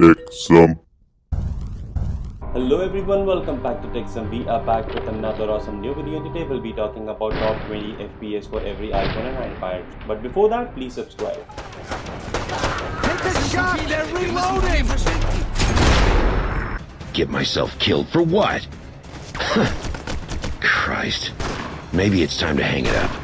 TechSome. Hello everyone, welcome back to TechSome. We are back with another awesome new video and today we'll be talking about top 20 FPS for every iPhone and iPad. But before that, please subscribe. Take the shot! They're reloading! Get myself killed for what? Christ. Maybe it's time to hang it up.